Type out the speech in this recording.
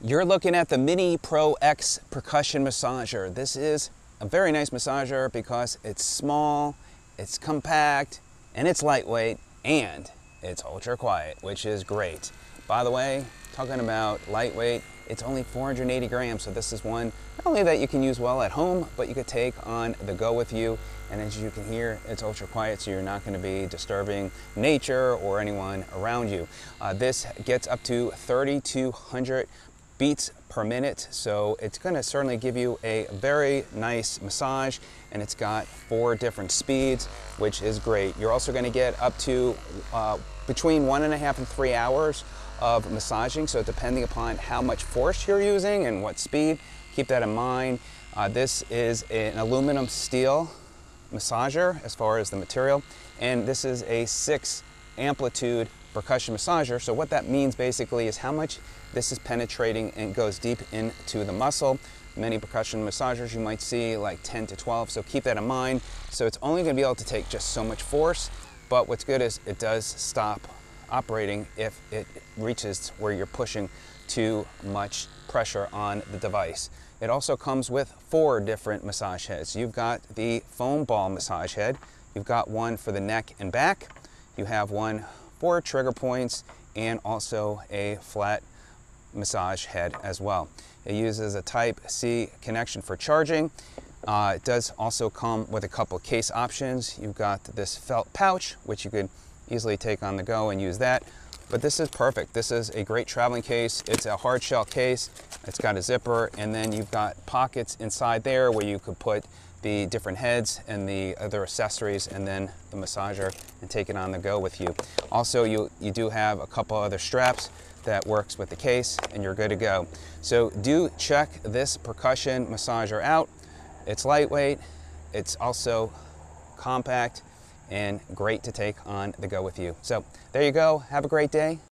You're looking at the Mini Pro X percussion massager. This is a very nice massager because it's small, it's compact, and it's lightweight, and it's ultra quiet, which is great. By the way, talking about lightweight, it's only 480 grams, so this is one not only that you can use well at home, but you could take on the go with you. And as you can hear, it's ultra quiet, so you're not going to be disturbing nature or anyone around you. Uh, this gets up to 3,200 beats per minute. So it's gonna certainly give you a very nice massage and it's got four different speeds, which is great. You're also gonna get up to uh, between one and a half and three hours of massaging. So depending upon how much force you're using and what speed, keep that in mind. Uh, this is an aluminum steel massager as far as the material. And this is a six amplitude percussion massager. So what that means basically is how much this is penetrating and goes deep into the muscle. Many percussion massagers you might see like 10 to 12, so keep that in mind. So it's only gonna be able to take just so much force, but what's good is it does stop operating if it reaches where you're pushing too much pressure on the device. It also comes with four different massage heads. You've got the foam ball massage head, you've got one for the neck and back, you have one for trigger points, and also a flat massage head as well. It uses a type C connection for charging. Uh, it does also come with a couple case options. You've got this felt pouch, which you could easily take on the go and use that. But this is perfect. This is a great traveling case. It's a hard shell case. It's got a zipper and then you've got pockets inside there where you could put the different heads and the other accessories and then the massager and take it on the go with you. Also, you, you do have a couple other straps that works with the case and you're good to go. So do check this percussion massager out. It's lightweight, it's also compact and great to take on the go with you. So there you go, have a great day.